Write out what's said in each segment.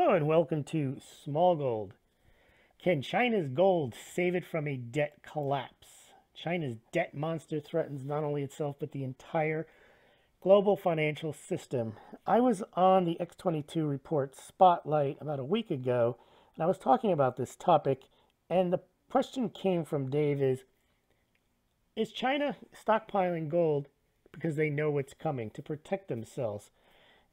Hello and welcome to Smaulgld. Can China's gold save it from a debt collapse? China's debt monster threatens not only itself but the entire global financial system. I was on the X22 report spotlight about a week ago and I was talking about this topic and the question came from Dave is is China stockpiling gold because they know what's coming to protect themselves?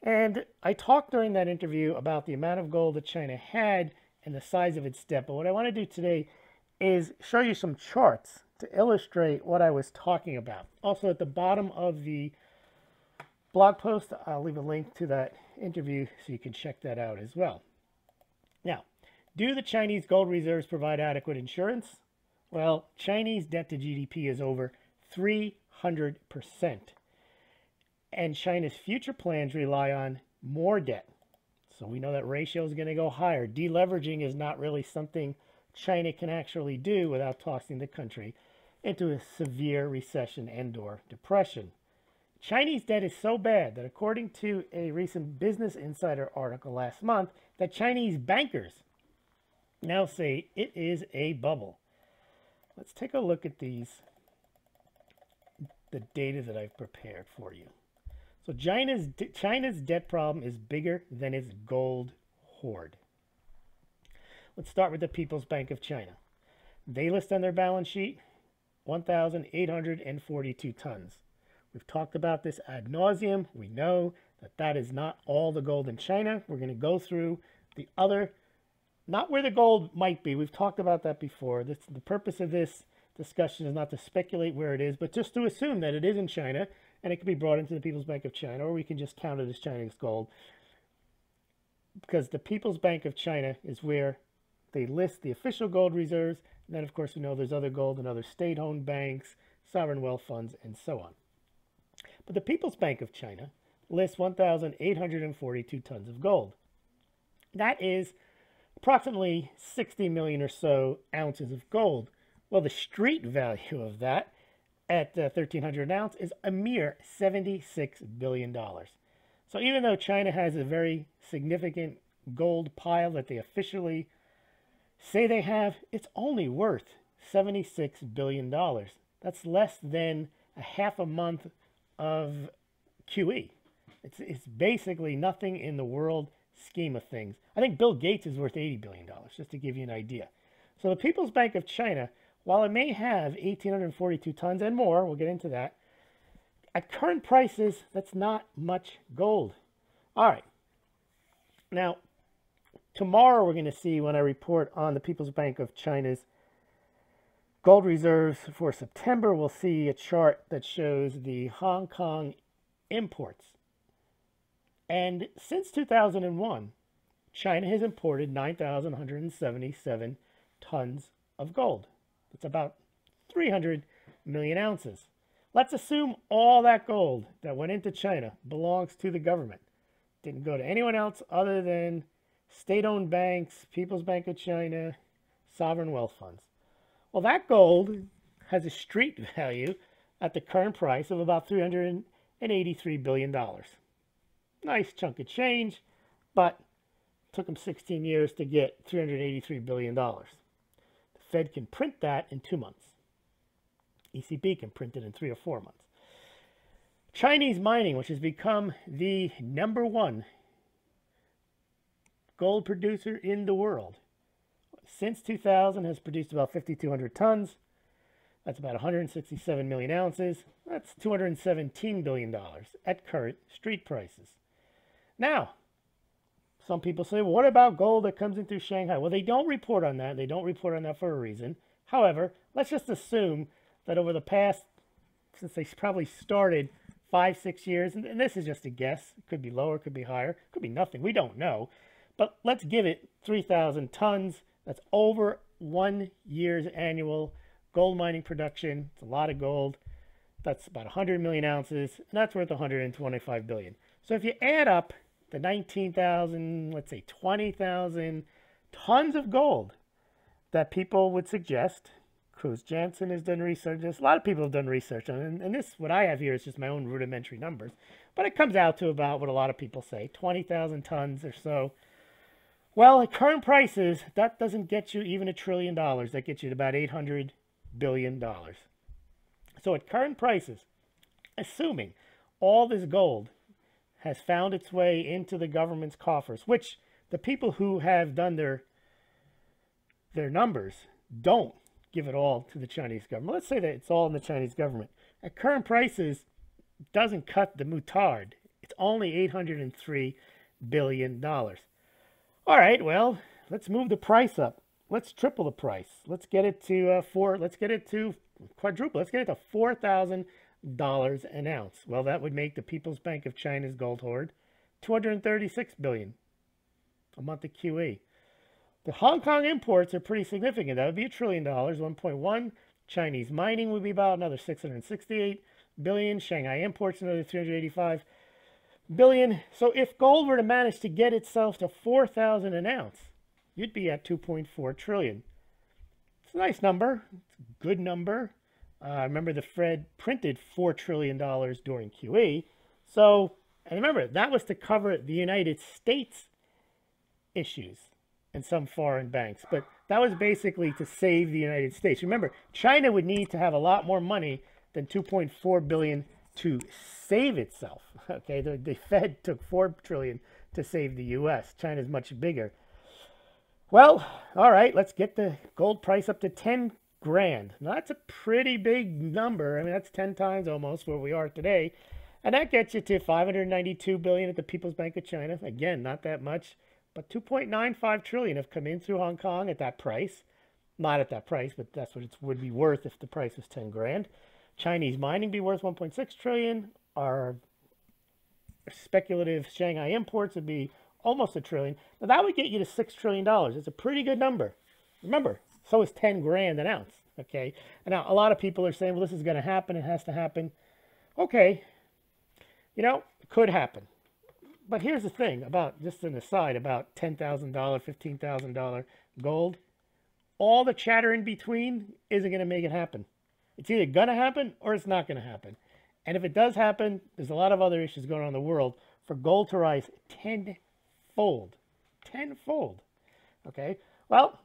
And I talked during that interview about the amount of gold that China had and the size of its debt. But what I want to do today is show you some charts to illustrate what I was talking about. Also, at the bottom of the blog post, I'll leave a link to that interview so you can check that out as well. Now, do the Chinese gold reserves provide adequate insurance? Well, Chinese debt to GDP is over 300%. And China's future plans rely on more debt. So we know that ratio is going to go higher. Deleveraging is not really something China can actually do without tossing the country into a severe recession and or depression. Chinese debt is so bad that according to a recent Business Insider article last month, that Chinese bankers now say it is a bubble. Let's take a look at these the data that I've prepared for you. So China's, China's debt problem is bigger than its gold hoard. Let's start with the People's Bank of China. They list on their balance sheet 1,842 tons. We've talked about this ad nauseum. We know that that is not all the gold in China. We're going to go through the other, not where the gold might be. We've talked about that before. This, the purpose of this discussion is not to speculate where it is, but just to assume that it is in China and it can be brought into the People's Bank of China, or we can just count it as Chinese gold. Because the People's Bank of China is where they list the official gold reserves. And then, of course, we know there's other gold and other state-owned banks, sovereign wealth funds, and so on. But the People's Bank of China lists 1,842 tons of gold. That is approximately 60 million or so ounces of gold. Well, the street value of that at uh, 1300 an ounce is a mere $76 billion. So even though China has a very significant gold pile that they officially say they have, it's only worth $76 billion. That's less than a half a month of QE. It's, it's basically nothing in the world scheme of things. I think Bill Gates is worth $80 billion, just to give you an idea. So the People's Bank of China while it may have 1,842 tons and more, we'll get into that, at current prices, that's not much gold. All right. Now, tomorrow we're going to see when I report on the People's Bank of China's gold reserves for September, we'll see a chart that shows the Hong Kong imports. And since 2001, China has imported 9,177 tons of gold. It's about 300 million ounces. Let's assume all that gold that went into China belongs to the government. Didn't go to anyone else other than state-owned banks, People's Bank of China, sovereign wealth funds. Well, that gold has a street value at the current price of about $383 billion. Nice chunk of change, but took them 16 years to get $383 billion. Fed can print that in two months. ECB can print it in three or four months. Chinese mining, which has become the number one gold producer in the world, since 2000 has produced about 5,200 tons. That's about 167 million ounces. That's $217 billion at current street prices. Now, some people say, what about gold that comes in through Shanghai? Well, they don't report on that. They don't report on that for a reason. However, let's just assume that over the past, since they probably started five, six years, and, and this is just a guess, it could be lower, could be higher, could be nothing. We don't know. But let's give it 3,000 tons. That's over one year's annual gold mining production. It's a lot of gold. That's about 100 million ounces, and that's worth 125 billion. So if you add up the 19,000, let's say 20,000 tons of gold that people would suggest. Koos Jansen has done research. A lot of people have done research on it. And this, what I have here, is just my own rudimentary numbers. But it comes out to about what a lot of people say 20,000 tons or so Well, at current prices, that doesn't get you even a trillion dollars. That gets you to about 800 billion dollars. So at current prices, assuming all this gold has found its way into the government's coffers, which the people who have done their their numbers don't give it all to the Chinese government. Let's say that it's all in the Chinese government. At current prices, doesn't cut the mutard. It's only $803 billion. All right, well, let's move the price up. Let's triple the price. Let's get it to uh, four. Let's get it to quadruple. Let's get it to four thousand dollars an ounce. Well, that would make the People's Bank of China's gold hoard 236 billion a month of QE. The Hong Kong imports are pretty significant. That would be a trillion dollars, 1.1. Chinese mining would be about another 668 billion. Shanghai imports another 385 billion. So if gold were to manage to get itself to 4,000 an ounce, you'd be at 2.4 trillion. It's a nice number. It's a good number. Uh, remember the Fed printed $4 trillion during QE. So, and remember, that was to cover the United States issues and some foreign banks. But that was basically to save the United States. Remember, China would need to have a lot more money than 2.4 billion to save itself. Okay, the, the Fed took 4 trillion to save the US. China's much bigger. Well, all right, let's get the gold price up to 10 grand. Now that's a pretty big number. I mean, that's 10 times almost where we are today. And that gets you to 592 billion at the People's Bank of China. Again, not that much. But 2.95 trillion have come in through Hong Kong at that price. Not at that price, but that's what it would be worth if the price was 10 grand. Chinese mining be worth 1.6 trillion. Our speculative Shanghai imports would be almost a trillion. Now that would get you to six trillion dollars. It's a pretty good number. Remember, so is 10 grand an ounce. Okay. And now a lot of people are saying, well, this is going to happen. It has to happen. Okay. You know, it could happen but here's the thing about just an aside about $10,000, $15,000 gold. All the chatter in between isn't going to make it happen. It's either going to happen or it's not going to happen. And if it does happen, there's a lot of other issues going on in the world for gold to rise tenfold. Tenfold. Okay. Well,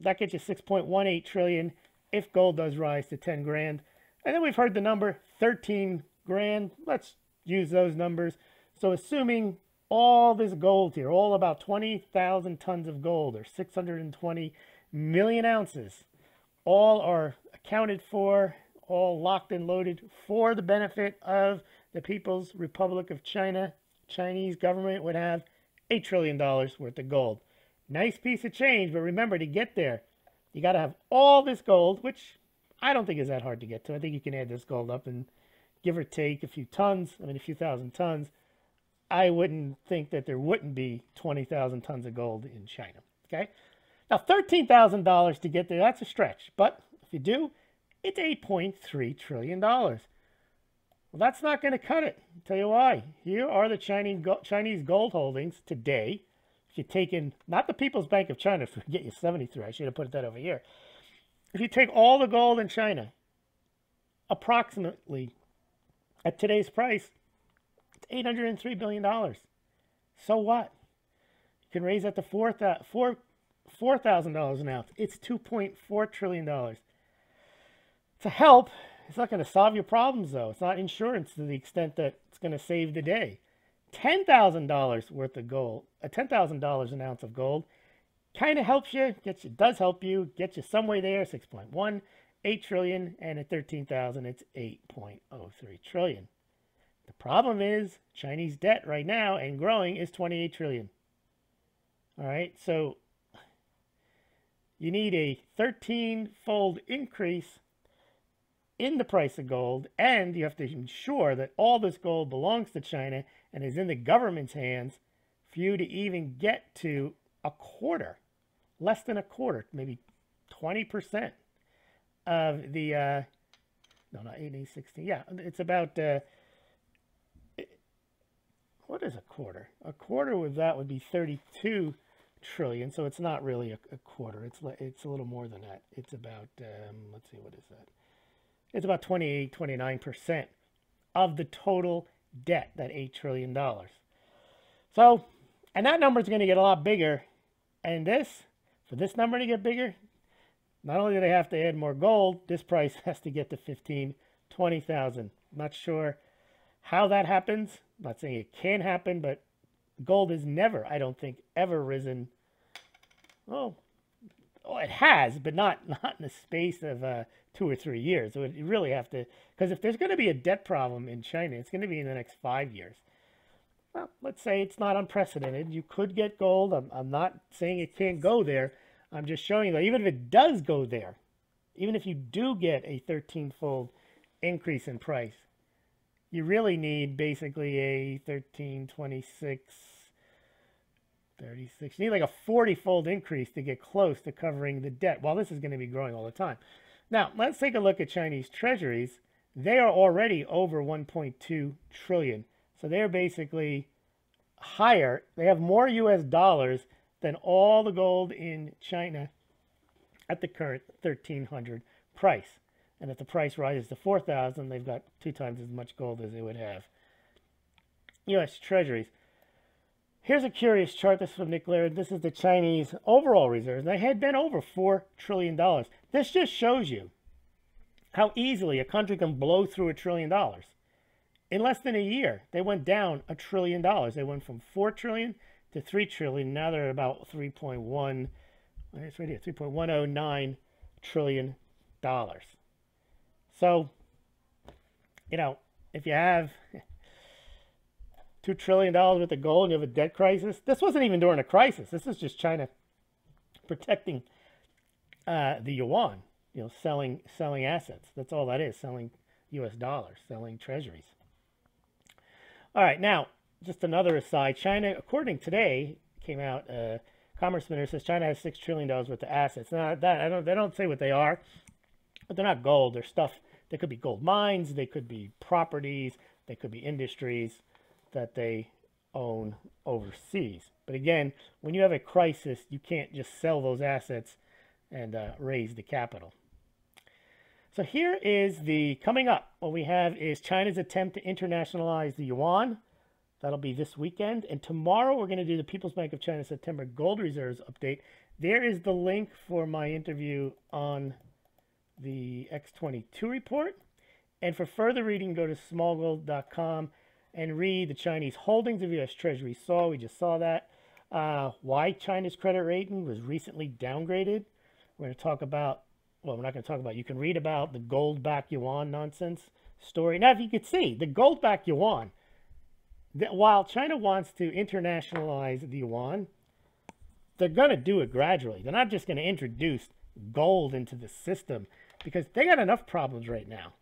that gets you 6.18 trillion if gold does rise to 10 grand. And then we've heard the number 13 grand. Let's use those numbers. So assuming all this gold here, all about 20,000 tons of gold or 620 million ounces, all are accounted for, all locked and loaded for the benefit of the People's Republic of China. Chinese government would have $8 trillion worth of gold. Nice piece of change, but remember to get there, you got to have all this gold, which I don't think is that hard to get to. I think you can add this gold up and give or take a few tons, I mean a few thousand tons, I wouldn't think that there wouldn't be 20,000 tons of gold in China. Okay. Now, $13,000 to get there, that's a stretch. But if you do, it's $8.3 trillion. Well, that's not going to cut it. I'll tell you why. Here are the Chinese, Chinese gold holdings today. If you take in, not the People's Bank of China, to get you 73, I should have put that over here. If you take all the gold in China, approximately at today's price, it's $803 billion. So what? You can raise that to $4,000 4, $4, an ounce. It's $2.4 trillion. To help, it's not going to solve your problems, though. It's not insurance to the extent that it's going to save the day. $10,000 worth of gold, uh, $10,000 an ounce of gold, kind of helps you, gets you, does help you, gets you some way there, 6.1, 8 trillion, and at 13,000, it's 8.03 trillion. The problem is Chinese debt right now and growing is 28 trillion. All right, so you need a 13 fold increase in the price of gold, and you have to ensure that all this gold belongs to China and is in the government's hands for you to even get to a quarter, less than a quarter, maybe 20% of the, uh, no, not 18, 16, yeah, it's about uh, what is a quarter? A quarter with that would be 32 trillion. So it's not really a, a quarter. It's it's a little more than that. It's about um, let's see, what is that? It's about 28, 29 percent of the total debt, that eight trillion dollars. So, and that number is going to get a lot bigger And this, for this number to get bigger, not only do they have to add more gold, this price has to get to 15, 20,000. Not sure how that happens. I'm not saying it can happen, but gold has never, I don't think, ever risen. Oh, oh it has, but not not in the space of uh, two or three years. So you really have to, because if there's going to be a debt problem in China, it's going to be in the next five years. Well, let's say it's not unprecedented. You could get gold. I'm, I'm not saying it can't go there. I'm just showing you that even if it does go there, even if you do get a 13-fold increase in price, you really need basically a 13, 26, 36. You need like a 40-fold increase to get close to covering the debt. Well, this is going to be growing all the time. Now, let's take a look at Chinese treasuries. They are already over 1.2 trillion. So they're basically higher. They have more US dollars than all the gold in China at the current 1300 price. And if the price rises to 4,000, they've got two times as much gold as they would have. U.S. Treasuries. Here's a curious chart. This is from Nick Laird. This is the Chinese overall reserves. They had been over $4 trillion. This just shows you how easily a country can blow through a trillion dollars. In less than a year, they went down a trillion dollars. They went from 4 trillion to 3 trillion. Now they're at about 3.1, it's right here, 3.109 trillion dollars. So, you know, if you have $2 trillion worth of gold and you have a debt crisis, this wasn't even during a crisis. This is just China protecting uh, the yuan, you know, selling, selling assets. That's all that is, selling U.S. dollars, selling treasuries. All right, now, just another aside. China, according today, came out, uh, Commerce Minister says China has $6 trillion worth of assets. Now, that, I don't, they don't say what they are, but they're not gold. They're stuff they could be gold mines, they could be properties, they could be industries that they own overseas. But again, when you have a crisis, you can't just sell those assets and uh, raise the capital. So here is the coming up. What we have is China's attempt to internationalize the yuan. That'll be this weekend. And tomorrow we're going to do the People's Bank of China September gold reserves update. There is the link for my interview on the X22 report. And for further reading, go to smaulgld.com and read the Chinese holdings of U.S. Treasury saw. We just saw that. Uh, why China's credit rating was recently downgraded. We're going to talk about, well, we're not going to talk about, you can read about the gold back yuan nonsense story. Now, if you could see, the gold back yuan, that while China wants to internationalize the yuan, they're going to do it gradually. They're not just going to introduce gold into the system because they got enough problems right now.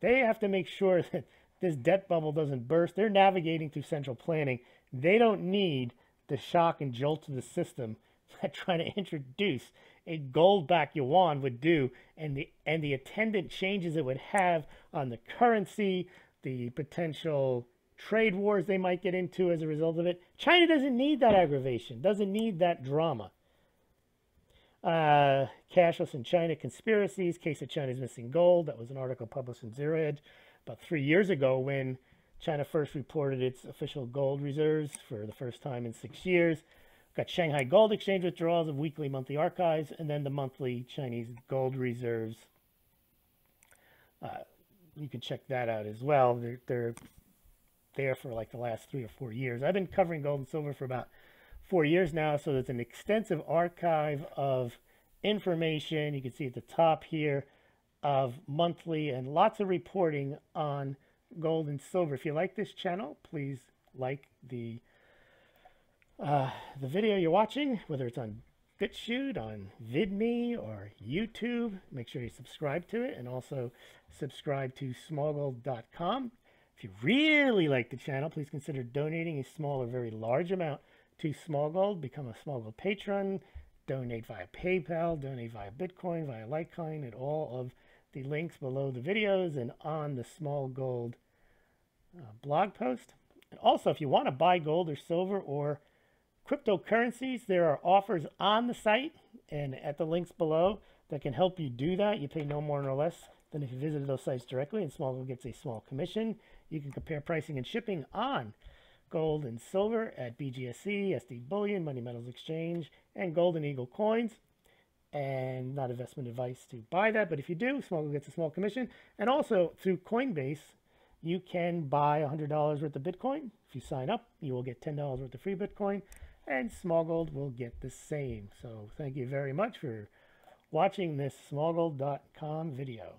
They have to make sure that this debt bubble doesn't burst. They're navigating through central planning. They don't need the shock and jolt to the system that trying to introduce a gold-backed yuan would do and the and the attendant changes it would have on the currency, the potential trade wars they might get into as a result of it. China doesn't need that aggravation, doesn't need that drama. Uh, cashless in China conspiracies, case of China's missing gold. That was an article published in Zero Hedge about three years ago when China first reported its official gold reserves for the first time in six years. Got Shanghai Gold Exchange withdrawals of weekly, monthly archives, and then the monthly Chinese gold reserves. Uh, you can check that out as well. They're, they're there for like the last three or four years. I've been covering gold and silver for about four years now. So there's an extensive archive of information. You can see at the top here of monthly and lots of reporting on gold and silver. If you like this channel, please like the uh, the video you're watching, whether it's on BitChute, on VidMe, or YouTube. Make sure you subscribe to it and also subscribe to smaulgld.com. If you really like the channel, please consider donating a small or very large amount to Smaulgld, become a Smaulgld patron, donate via PayPal, donate via Bitcoin, via Litecoin, at all of the links below the videos and on the Smaulgld uh, blog post. And also, if you want to buy gold or silver or cryptocurrencies, there are offers on the site and at the links below that can help you do that. You pay no more nor less than if you visited those sites directly, and Smaulgld gets a small commission. You can compare pricing and shipping on gold and silver at BGASC, SD Bullion, Money Metals Exchange, and Golden Eagle coins. And not investment advice to buy that, but if you do, Gold gets a small commission. And also through Coinbase, you can buy $100 worth of Bitcoin. If you sign up, you will get $10 worth of free Bitcoin, and Small will get the same. So thank you very much for watching this smaulgld.com video.